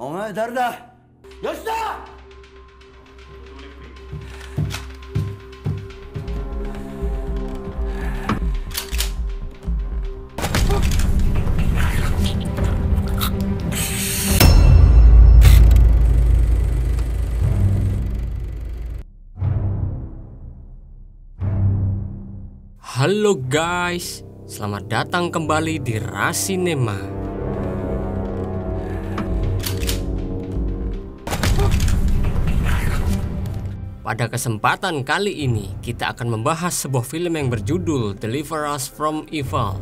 お前誰だ吉田 Halo guys, selamat datang kembali di Rasinema. Pada kesempatan kali ini, kita akan membahas sebuah film yang berjudul Deliver Us From Evil.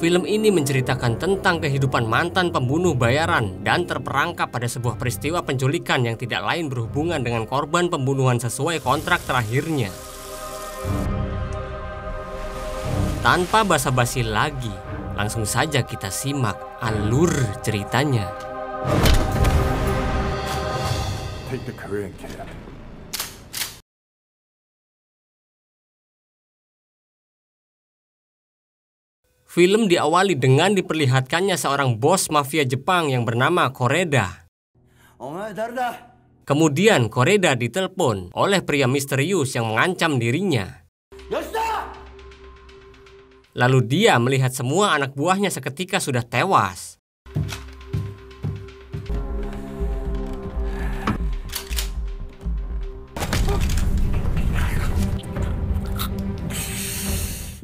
Film ini menceritakan tentang kehidupan mantan pembunuh bayaran dan terperangkap pada sebuah peristiwa penculikan yang tidak lain berhubungan dengan korban pembunuhan sesuai kontrak terakhirnya. Tanpa basa-basi lagi, langsung saja kita simak alur ceritanya take the Korean camp. Film diawali dengan diperlihatkannya seorang bos mafia Jepang yang bernama Koreda. Kemudian Koreda ditelepon oleh pria misterius yang mengancam dirinya. Lalu dia melihat semua anak buahnya seketika sudah tewas.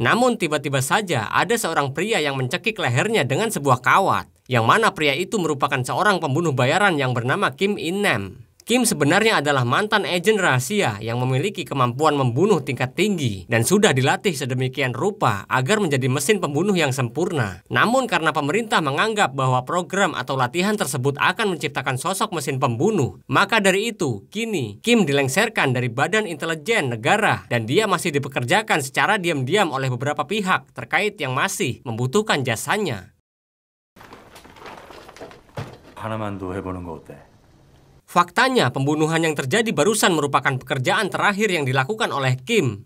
Namun tiba-tiba saja ada seorang pria yang mencekik lehernya dengan sebuah kawat. Yang mana pria itu merupakan seorang pembunuh bayaran yang bernama Kim In Nam. Kim sebenarnya adalah mantan agen rahasia yang memiliki kemampuan membunuh tingkat tinggi dan sudah dilatih sedemikian rupa agar menjadi mesin pembunuh yang sempurna. Namun karena pemerintah menganggap bahwa program atau latihan tersebut akan menciptakan sosok mesin pembunuh, maka dari itu kini Kim dilengsarkan dari badan intelijen negara dan dia masih dipekerjakan secara diam-diam oleh beberapa pihak terkait yang masih membutuhkan jasanya. 하나만 더 해보는 거 어때? Faktanya, pembunuhan yang terjadi barusan merupakan pekerjaan terakhir yang dilakukan oleh Kim.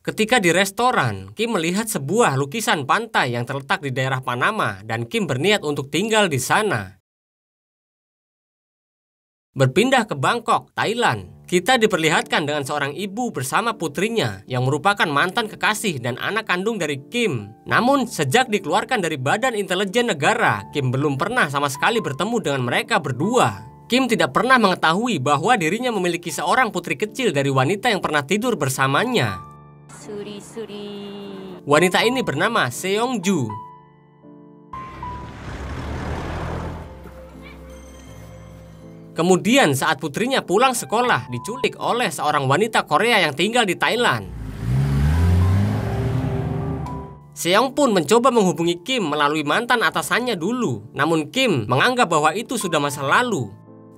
Ketika di restoran, Kim melihat sebuah lukisan pantai yang terletak di daerah Panama dan Kim berniat untuk tinggal di sana. Berpindah ke Bangkok, Thailand, kita diperlihatkan dengan seorang ibu bersama putrinya yang merupakan mantan kekasih dan anak kandung dari Kim. Namun, sejak dikeluarkan dari badan intelijen negara, Kim belum pernah sama sekali bertemu dengan mereka berdua. Kim tidak pernah mengetahui bahwa dirinya memiliki seorang putri kecil dari wanita yang pernah tidur bersamanya. Suri, suri. Wanita ini bernama Seongju. Kemudian saat putrinya pulang sekolah diculik oleh seorang wanita Korea yang tinggal di Thailand. Seong pun mencoba menghubungi Kim melalui mantan atasannya dulu. Namun Kim menganggap bahwa itu sudah masa lalu.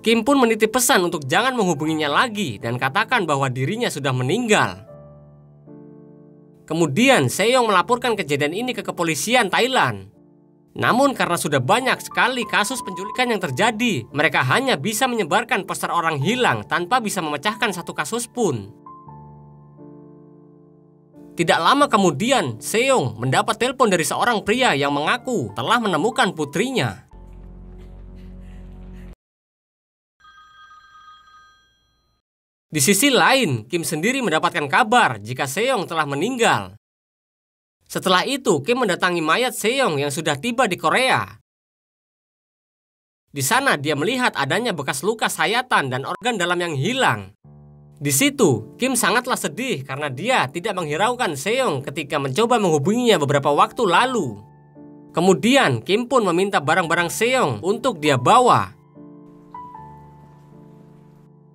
Kim pun menitip pesan untuk jangan menghubunginya lagi dan katakan bahwa dirinya sudah meninggal. Kemudian Seong melaporkan kejadian ini ke kepolisian Thailand. Namun karena sudah banyak sekali kasus penculikan yang terjadi, mereka hanya bisa menyebarkan poster orang hilang tanpa bisa memecahkan satu kasus pun. Tidak lama kemudian, Seong mendapat telepon dari seorang pria yang mengaku telah menemukan putrinya. Di sisi lain, Kim sendiri mendapatkan kabar jika Seong telah meninggal. Setelah itu, Kim mendatangi mayat Seong yang sudah tiba di Korea. Di sana dia melihat adanya bekas luka sayatan dan organ dalam yang hilang. Di situ, Kim sangatlah sedih karena dia tidak menghiraukan Seong ketika mencoba menghubunginya beberapa waktu lalu. Kemudian, Kim pun meminta barang-barang Seong untuk dia bawa.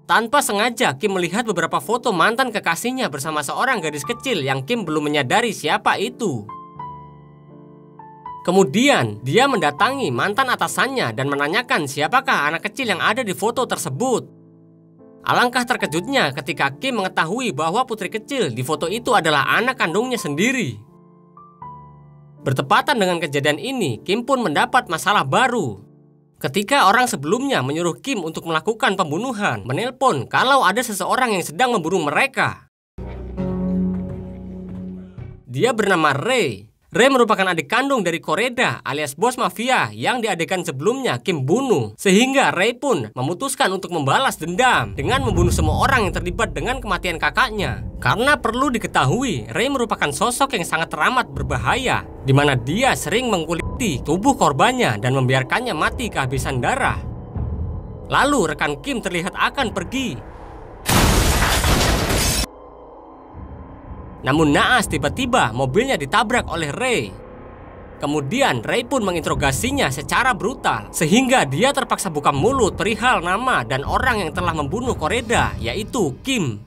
Tanpa sengaja, Kim melihat beberapa foto mantan kekasihnya bersama seorang gadis kecil yang Kim belum menyadari siapa itu. Kemudian, dia mendatangi mantan atasannya dan menanyakan siapakah anak kecil yang ada di foto tersebut. Alangkah terkejutnya ketika Kim mengetahui bahwa putri kecil di foto itu adalah anak kandungnya sendiri. Bertepatan dengan kejadian ini, Kim pun mendapat masalah baru. Ketika orang sebelumnya menyuruh Kim untuk melakukan pembunuhan, menelpon kalau ada seseorang yang sedang memburu mereka. Dia bernama Ray. Ray merupakan adik kandung dari Koreda alias bos mafia yang di adegan sebelumnya Kim bunuh. Sehingga Ray pun memutuskan untuk membalas dendam dengan membunuh semua orang yang terlibat dengan kematian kakaknya. Karena perlu diketahui, Ray merupakan sosok yang sangat teramat berbahaya, di mana dia sering mengkuliti tubuh korbannya dan membiarkannya mati kehabisan darah. Lalu rekan Kim terlihat akan pergi. Namun naas tiba-tiba mobilnya ditabrak oleh Ray. Kemudian Ray pun menginterogasinya secara brutal sehingga dia terpaksa buka mulut perihal nama dan orang yang telah membunuh Koreda yaitu Kim.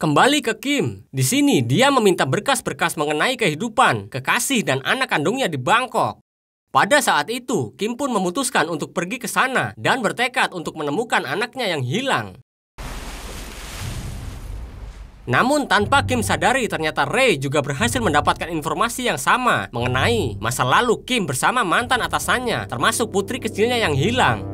Kembali ke Kim. Di sini dia meminta berkas-berkas mengenai kehidupan, kekasih dan anak kandungnya di Bangkok. Pada saat itu, Kim pun memutuskan untuk pergi ke sana dan bertekad untuk menemukan anaknya yang hilang. Namun tanpa Kim sadari ternyata Ray juga berhasil mendapatkan informasi yang sama mengenai masa lalu Kim bersama mantan atasannya termasuk putri kecilnya yang hilang.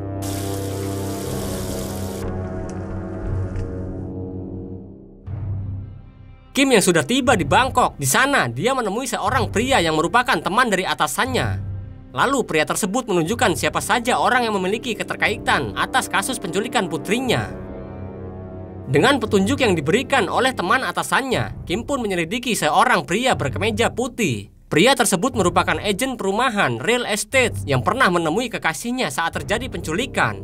Kim yang sudah tiba di Bangkok, di sana dia menemui seorang pria yang merupakan teman dari atasannya. Lalu pria tersebut menunjukkan siapa saja orang yang memiliki keterkaitan atas kasus penculikan putrinya. Dengan petunjuk yang diberikan oleh teman atasannya, Kim pun menyelidiki seorang pria berkemeja putih. Pria tersebut merupakan agen perumahan real estate yang pernah menemui kekasihnya saat terjadi penculikan.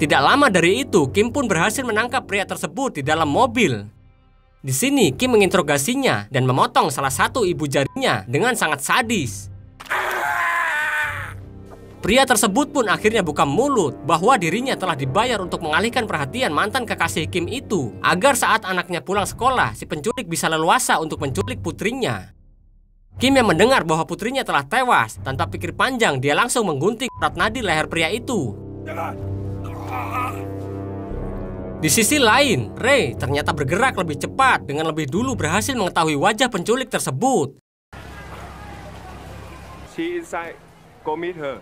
Tidak lama dari itu, Kim pun berhasil menangkap pria tersebut di dalam mobil. Di sini, Kim menginterogasinya dan memotong salah satu ibu jarinya dengan sangat sadis. Pria tersebut pun akhirnya buka mulut bahwa dirinya telah dibayar untuk mengalihkan perhatian mantan kekasih Kim itu agar saat anaknya pulang sekolah, si penculik bisa leluasa untuk menculik putrinya. Kim yang mendengar bahwa putrinya telah tewas, tanpa pikir panjang dia langsung menggunting erat nadi leher pria itu. Di sisi lain, Ray ternyata bergerak lebih cepat dengan lebih dulu berhasil mengetahui wajah penculik tersebut. She her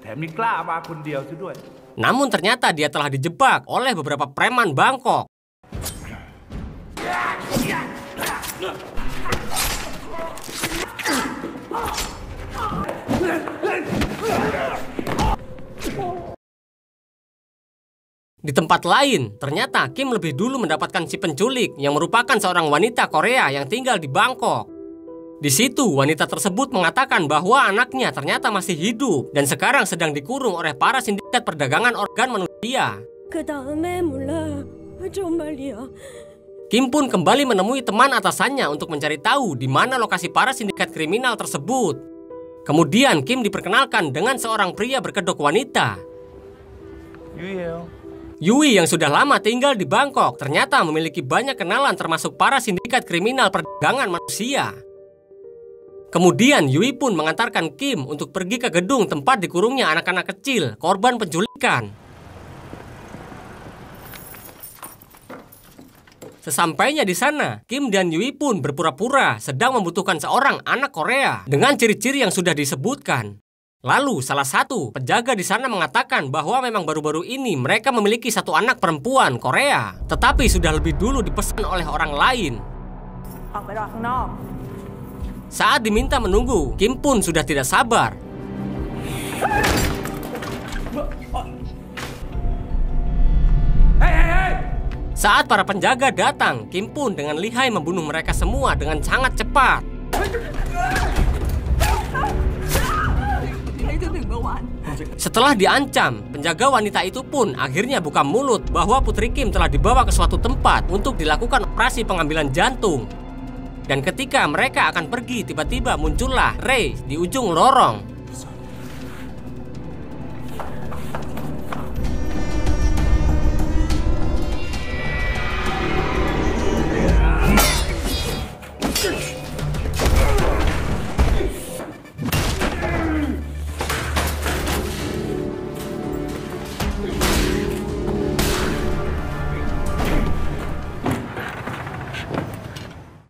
แถมยังกล้ามาคนเดียวซะด้วย Namun ternyata dia telah dijebak oleh beberapa preman Bangkok. Di tempat lain, ternyata Kim lebih dulu mendapatkan si penculik yang merupakan seorang wanita Korea yang tinggal di Bangkok. Di situ, wanita tersebut mengatakan bahwa anaknya ternyata masih hidup dan sekarang sedang dikurung oleh para sindikat perdagangan organ manusia. Kim pun kembali menemui teman atasannya untuk mencari tahu di mana lokasi para sindikat kriminal tersebut. Kemudian Kim diperkenalkan dengan seorang pria berkedok wanita. Yui yang sudah lama tinggal di Bangkok ternyata memiliki banyak kenalan termasuk para sindikat kriminal perdagangan manusia. Kemudian Yui pun mengantarkan Kim untuk pergi ke gedung tempat dikurungnya anak-anak kecil, korban penculikan. Sesampainya di sana, Kim dan Yui pun berpura-pura sedang membutuhkan seorang anak Korea dengan ciri-ciri yang sudah disebutkan. Lalu salah satu penjaga di sana mengatakan bahwa memang baru-baru ini mereka memiliki satu anak perempuan Korea, tetapi sudah lebih dulu dipesan oleh orang lain. Saat diminta menunggu, Kim pun sudah tidak sabar. Saat para penjaga datang, Kim pun dengan lihai membunuh mereka semua dengan sangat cepat. Setelah diancam, penjaga wanita itu pun akhirnya buka mulut bahwa Putri Kim telah dibawa ke suatu tempat untuk dilakukan operasi pengambilan jantung. Dan ketika mereka akan pergi, tiba-tiba muncullah Ray di ujung lorong.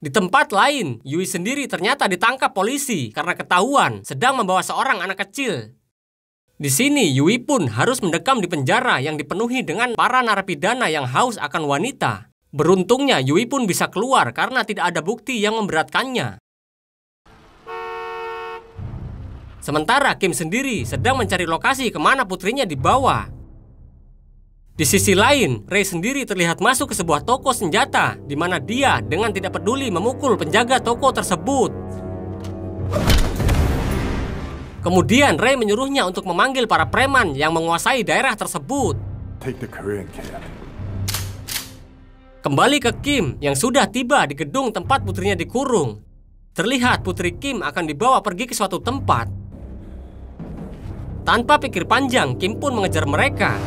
Di tempat lain, Yui sendiri ternyata ditangkap polisi karena ketahuan sedang membawa seorang anak kecil. Di sini Yui pun harus mendekam di penjara yang dipenuhi dengan para narapidana yang haus akan wanita. Beruntungnya Yui pun bisa keluar karena tidak ada bukti yang memberatkannya. Sementara Kim sendiri sedang mencari lokasi ke mana putrinya dibawa. Di sisi lain, Ray sendiri terlihat masuk ke sebuah toko senjata, di mana dia dengan tidak peduli memukul penjaga toko tersebut. Kemudian Ray menyuruhnya untuk memanggil para preman yang menguasai daerah tersebut. Take the Korean. Kembali ke Kim yang sudah tiba di gedung tempat putrinya dikurung. Terlihat putri Kim akan dibawa pergi ke suatu tempat. Tanpa pikir panjang, Kim pun mengejar mereka.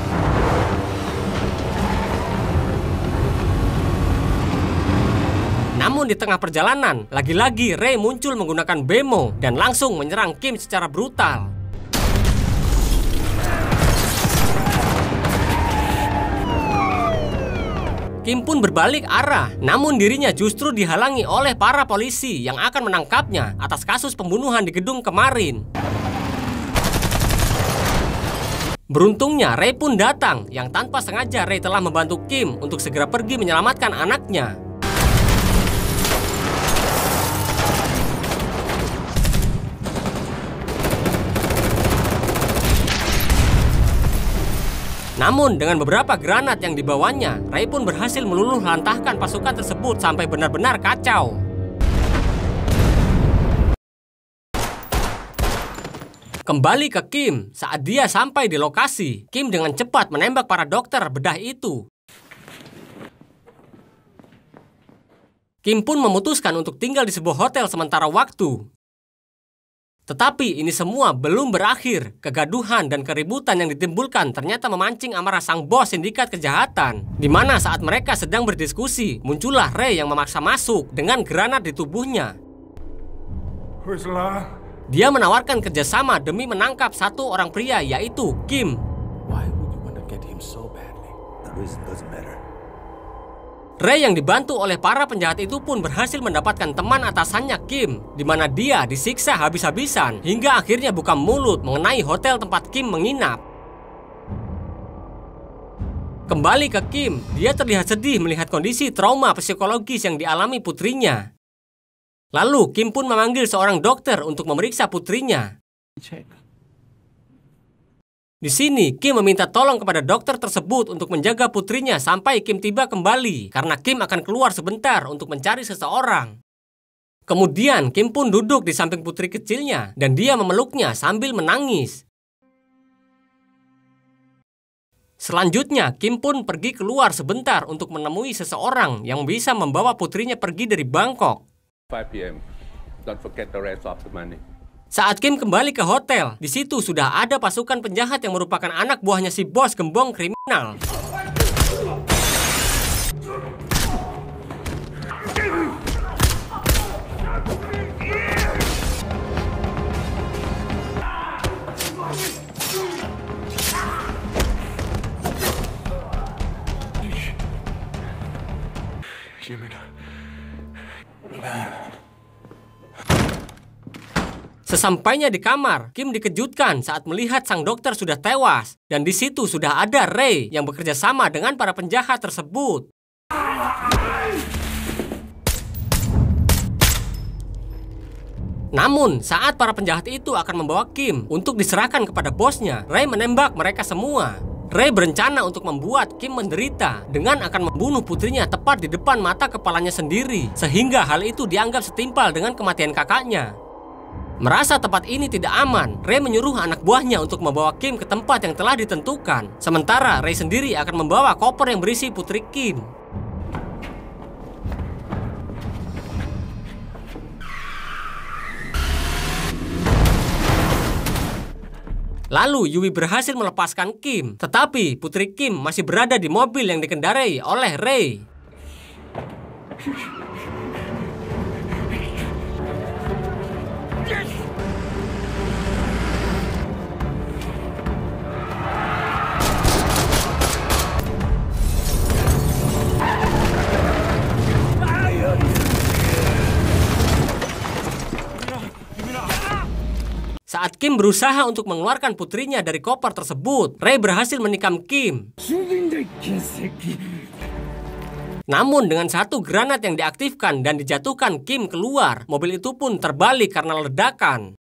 Namun di tengah perjalanan, lagi-lagi Ray muncul menggunakan bemo dan langsung menyerang Kim secara brutal. Kim pun berbalik arah, namun dirinya justru dihalangi oleh para polisi yang akan menangkapnya atas kasus pembunuhan di gedung kemarin. Beruntungnya Ray pun datang, yang tanpa sengaja Ray telah membantu Kim untuk segera pergi menyelamatkan anaknya. Namun dengan beberapa granat yang dibawanya, Ray pun berhasil meluluh lantahkan pasukan tersebut sampai benar-benar kacau. Kembali ke Kim, saat dia sampai di lokasi, Kim dengan cepat menembak para dokter bedah itu. Kim pun memutuskan untuk tinggal di sebuah hotel sementara waktu. Tetapi ini semua belum berakhir. Kegaduhan dan keributan yang ditimbulkan ternyata memancing amarah sang bos sindikat kejahatan. Di mana saat mereka sedang berdiskusi, muncullah Ray yang memaksa masuk dengan granat di tubuhnya. Dia menawarkan kerjasama demi menangkap satu orang pria yaitu Kim. Why would you want to get him so badly? The reason doesn't matter. Ray yang dibantu oleh para penjahat itu pun berhasil mendapatkan teman atasannya Kim, di mana dia disiksa habis-habisan hingga akhirnya buka mulut mengenai hotel tempat Kim menginap. Kembali ke Kim, dia terlihat sedih melihat kondisi trauma psikologis yang dialami putrinya. Lalu Kim pun memanggil seorang dokter untuk memeriksa putrinya. Di sini, Kim meminta tolong kepada dokter tersebut untuk menjaga putrinya sampai Kim tiba kembali, karena Kim akan keluar sebentar untuk mencari seseorang. Kemudian, Kim pun duduk di samping putri kecilnya, dan dia memeluknya sambil menangis. Selanjutnya, Kim pun pergi keluar sebentar untuk menemui seseorang yang bisa membawa putrinya pergi dari Bangkok. 5 p.m. Don't forget the rest of the money. Saat Kim kembali ke hotel, di situ sudah ada pasukan penjahat yang merupakan anak buahnya si bos gembong kriminal. Sesampainya di kamar, Kim dikejutkan saat melihat sang dokter sudah tewas. Dan di situ sudah ada Ray yang bekerja sama dengan para penjahat tersebut. Namun, saat para penjahat itu akan membawa Kim untuk diserahkan kepada bosnya, Ray menembak mereka semua. Ray berencana untuk membuat Kim menderita dengan akan membunuh putrinya tepat di depan mata kepalanya sendiri, sehingga hal itu dianggap setimpal dengan kematian kakaknya. Merasa tempat ini tidak aman, Ray menyuruh anak buahnya untuk membawa Kim ke tempat yang telah ditentukan. Sementara Ray sendiri akan membawa koper yang berisi putri Kim. Lalu Yui berhasil melepaskan Kim, tetapi putri Kim masih berada di mobil yang dikendarai oleh Ray. Kim berusaha untuk mengeluarkan putrinya dari koper tersebut. Ray berhasil menikam Kim. Namun dengan satu granat yang diaktifkan dan dijatuhkan Kim keluar, mobil itu pun terbalik karena ledakan.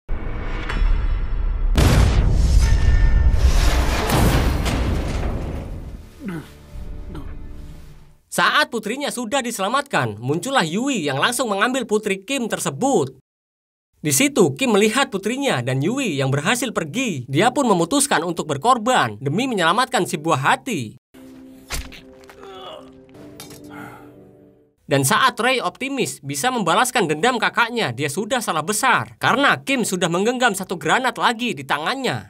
Saat putrinya sudah diselamatkan, muncullah Yui yang langsung mengambil putri Kim tersebut. Di situ, Kim melihat putrinya dan Yui yang berhasil pergi. Dia pun memutuskan untuk berkorban demi menyelamatkan si buah hati. Dan saat Ray optimis bisa membalaskan dendam kakaknya, dia sudah salah besar. Karena Kim sudah menggenggam satu granat lagi di tangannya.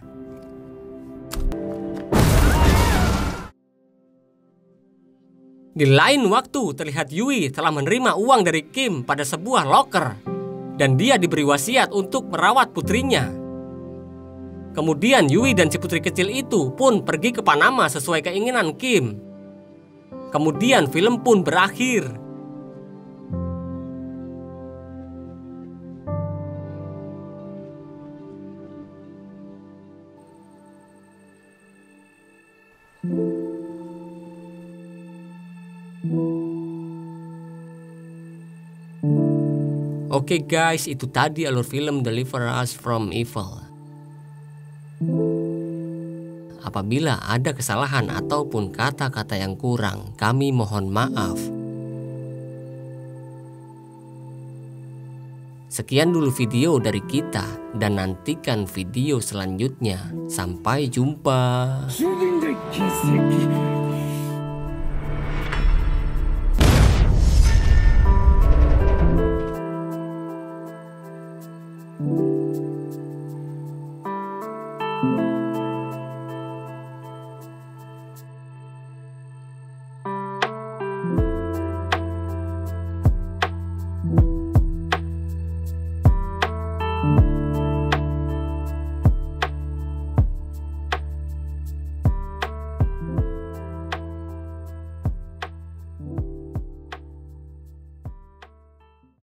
Di lain waktu, terlihat Yui telah menerima uang dari Kim pada sebuah locker. Dan dia diberi wasiat untuk merawat putrinya. Kemudian Yui dan si putri kecil itu pun pergi ke Panama sesuai keinginan Kim. Kemudian film pun berakhir. Oke okay guys, itu tadi alur film Deliver Us From Evil. Apabila ada kesalahan ataupun kata-kata yang kurang, kami mohon maaf. Sekian dulu video dari kita dan nantikan video selanjutnya. Sampai jumpa.